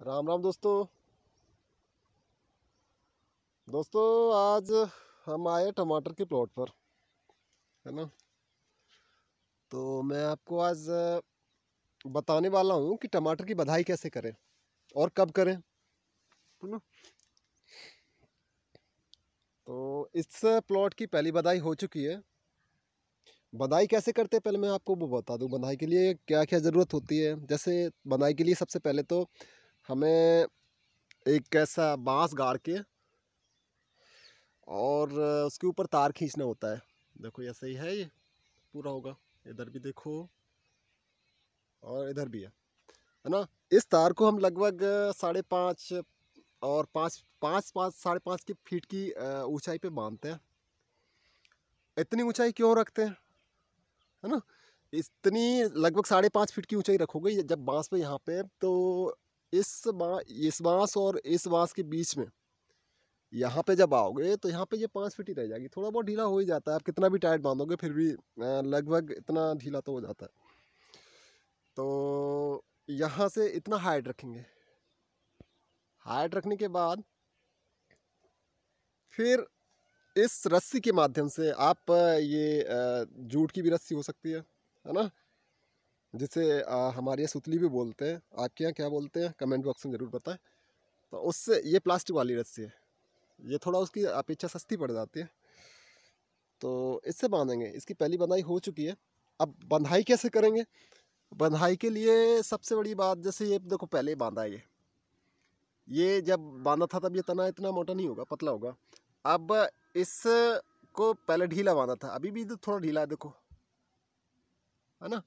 राम राम दोस्तों। दोस्तों, आज हम आए टमाटर के प्लॉट पर, है ना? तो मैं आपको आज बताने वाला हूँ कि टमाटर की बधाई कैसे करें और कब करें, है ना? तो इस प्लॉट की पहली बधाई हो चुकी है। बधाई कैसे करते हैं, पहले मैं आपको वो बता दूँ। बधाई के लिए क्या क्या ज़रूरत होती है? जैसे बधाई के लिए सबसे पहले तो हमें एक कैसा बाँस गाड़ के और उसके ऊपर तार खींचना होता है। देखो ऐसे ही है ये? पूरा होगा। इधर भी देखो। और इधर भी है। है ना? इस तार को हम लगभग साढ़े पाँच और पाँच पाँच पाँच, साढ़े पाँच की फीट की ऊंचाई पे बांधते हैं। इतनी ऊंचाई क्यों रखते हैं? है ना? इतनी लगभग साढ़े पाँच फीट की ऊंचाई रखोगे जब बाँस पे यहाँ पे तो इस बा इस बाँस और इस बाँस के बीच में। यहाँ पे जब आओगे तो यहाँ पे ये पाँच फीट ही रह जाएगी। थोड़ा बहुत ढीला हो ही जाता है। आप कितना भी टाइट बांधोगे फिर भी लगभग इतना ढीला तो हो जाता है। तो यहाँ से इतना हाइट रखेंगे। हाइट रखने के बाद फिर इस रस्सी के माध्यम से आप ये जूट की भी रस्सी हो सकती है है ना? जिसे हमारे यहाँ सुतली भी बोलते हैं। आपके यहाँ क्या बोलते हैं? कमेंट बॉक्स में ज़रूर बताएँ। तो उससे ये प्लास्टिक वाली रस्सी है। ये थोड़ा उसकी अपेक्षा सस्ती पड़ जाती है। तो इससे बांधेंगे। इसकी पहली बंधाई हो चुकी है। अब बंधाई कैसे करेंगे? बंधाई के लिए सबसे बड़ी बात, जैसे ये देखो, पहले ही बांधा ये। ये जब बांधा था, तब ये तना इतना मोटा नहीं होगा, पतला होगा। अब इस को पहले ढीला बांधा था। अभी भी तो थोड़ा ढीला है, देखो। है ना?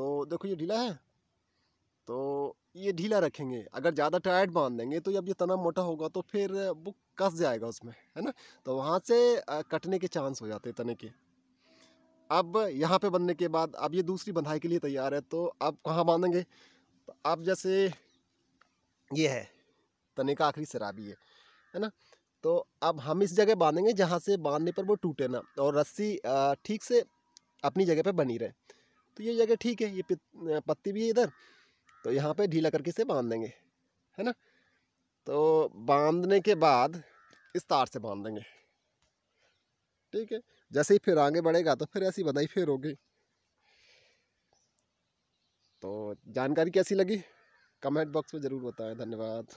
तो देखो ये ढीला है। तो ये ढीला रखेंगे। अगर ज़्यादा टाइट बाँध देंगे तो जब ये तना मोटा होगा तो फिर वो कस जाएगा उसमें, है ना? तो वहाँ से कटने के चांस हो जाते हैं तने के। अब यहाँ पे बनने के बाद, अब ये दूसरी बंधाई के लिए तैयार है तो अब कहाँ बांधेंगे? तो अब जैसे ये है, तने का आखिरी भी है है ना? तो अब हम इस जगह बांधेंगे जहाँ से बांधने पर वो टूटे ना, और रस्सी ठीक से अपनी जगह पे बनी रहे। तो ये जगह ठीक है, ये पत्ती भी है इधर तो यहाँ पे ढीला करके इसे बाँध देंगे, है ना? तो बांधने के बाद इस तार से बाँध देंगे, ठीक है? जैसे ही फिर आगे बढ़ेगा तो फिर ऐसी बधाई फिर होगी। तो जानकारी कैसी लगी? कमेंट बॉक्स में ज़रूर बताएँ। धन्यवाद।